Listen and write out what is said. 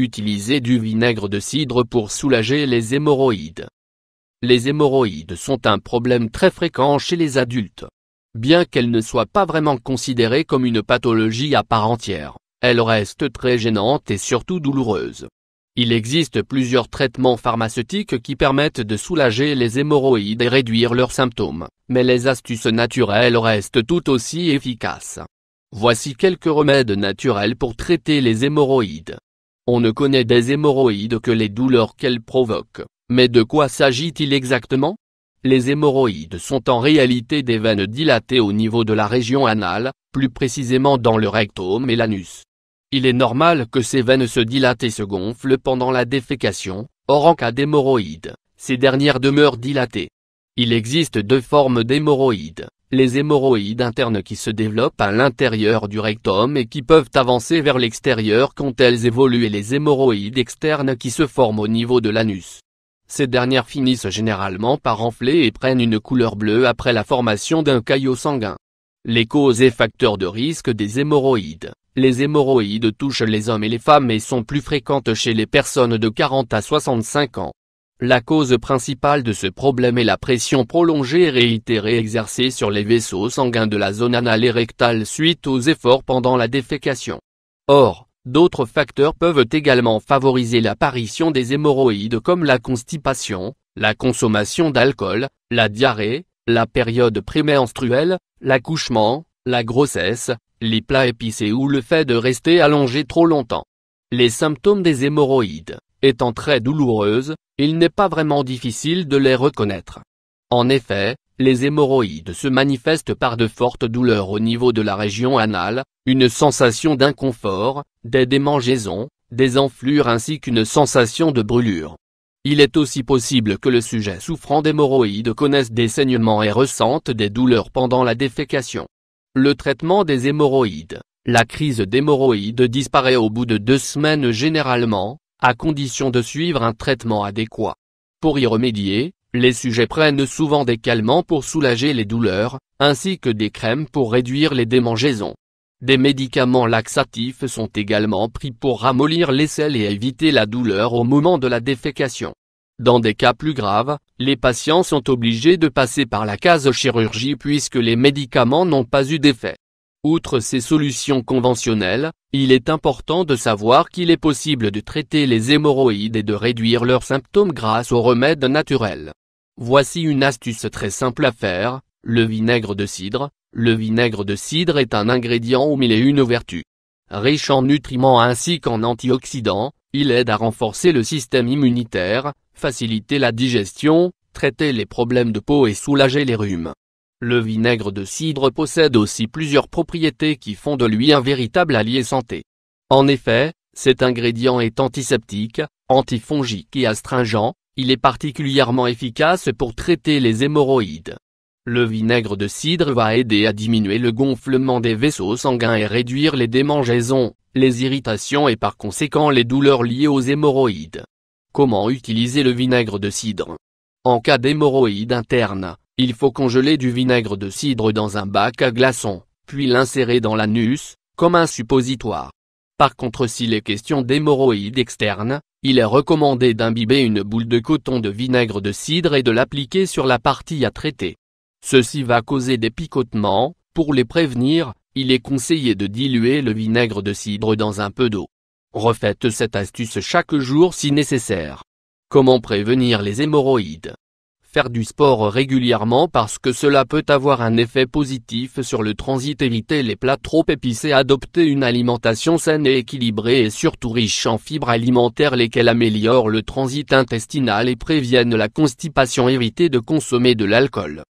Utilisez du vinaigre de cidre pour soulager les hémorroïdes. Les hémorroïdes sont un problème très fréquent chez les adultes. Bien qu'elles ne soient pas vraiment considérées comme une pathologie à part entière, elles restent très gênantes et surtout douloureuses. Il existe plusieurs traitements pharmaceutiques qui permettent de soulager les hémorroïdes et réduire leurs symptômes, mais les astuces naturelles restent tout aussi efficaces. Voici quelques remèdes naturels pour traiter les hémorroïdes. On ne connaît des hémorroïdes que les douleurs qu'elles provoquent, mais de quoi s'agit-il exactement? Les hémorroïdes sont en réalité des veines dilatées au niveau de la région anale, plus précisément dans le rectum et l'anus. Il est normal que ces veines se dilatent et se gonflent pendant la défécation, or en cas d'hémorroïdes, ces dernières demeurent dilatées. Il existe deux formes d'hémorroïdes, les hémorroïdes internes qui se développent à l'intérieur du rectum et qui peuvent avancer vers l'extérieur quand elles évoluent et les hémorroïdes externes qui se forment au niveau de l'anus. Ces dernières finissent généralement par enfler et prennent une couleur bleue après la formation d'un caillot sanguin. Les causes et facteurs de risque des hémorroïdes les hémorroïdes touchent les hommes et les femmes et sont plus fréquentes chez les personnes de 40 à 65 ans. La cause principale de ce problème est la pression prolongée et réitérée exercée sur les vaisseaux sanguins de la zone anale et rectale suite aux efforts pendant la défécation. Or, d'autres facteurs peuvent également favoriser l'apparition des hémorroïdes comme la constipation, la consommation d'alcool, la diarrhée, la période prémenstruelle, l'accouchement, la grossesse, les plats épicés ou le fait de rester allongé trop longtemps. Les symptômes des hémorroïdes, étant très douloureuses, il n'est pas vraiment difficile de les reconnaître. En effet, les hémorroïdes se manifestent par de fortes douleurs au niveau de la région anale, une sensation d'inconfort, des démangeaisons, des enflures ainsi qu'une sensation de brûlure. Il est aussi possible que le sujet souffrant d'hémorroïdes connaisse des saignements et ressente des douleurs pendant la défécation. Le traitement des hémorroïdes. La crise d'hémorroïdes disparaît au bout de deux semaines généralement, à condition de suivre un traitement adéquat. Pour y remédier, les sujets prennent souvent des calmants pour soulager les douleurs, ainsi que des crèmes pour réduire les démangeaisons. Des médicaments laxatifs sont également pris pour ramollir les selles et éviter la douleur au moment de la défécation. Dans des cas plus graves, les patients sont obligés de passer par la case chirurgie puisque les médicaments n'ont pas eu d'effet. Outre ces solutions conventionnelles, il est important de savoir qu'il est possible de traiter les hémorroïdes et de réduire leurs symptômes grâce aux remèdes naturels. Voici une astuce très simple à faire, le vinaigre de cidre. Le vinaigre de cidre est un ingrédient aux mille et une vertus. Riche en nutriments ainsi qu'en antioxydants, il aide à renforcer le système immunitaire, faciliter la digestion, traiter les problèmes de peau et soulager les rhumes. Le vinaigre de cidre possède aussi plusieurs propriétés qui font de lui un véritable allié santé. En effet, cet ingrédient est antiseptique, antifongique et astringent, il est particulièrement efficace pour traiter les hémorroïdes. Le vinaigre de cidre va aider à diminuer le gonflement des vaisseaux sanguins et réduire les démangeaisons, les irritations et par conséquent les douleurs liées aux hémorroïdes. Comment utiliser le vinaigre de cidre? En cas d'hémorroïde interne, il faut congeler du vinaigre de cidre dans un bac à glaçons, puis l'insérer dans l'anus, comme un suppositoire. Par contre s'il est question d'hémorroïde externe, il est recommandé d'imbiber une boule de coton de vinaigre de cidre et de l'appliquer sur la partie à traiter. Ceci va causer des picotements, pour les prévenir, il est conseillé de diluer le vinaigre de cidre dans un peu d'eau. Refaites cette astuce chaque jour si nécessaire. Comment prévenir les hémorroïdes? Faire du sport régulièrement parce que cela peut avoir un effet positif sur le transit éviter les plats trop épicés adopter une alimentation saine et équilibrée et surtout riche en fibres alimentaires lesquelles améliorent le transit intestinal et préviennent la constipation éviter de consommer de l'alcool.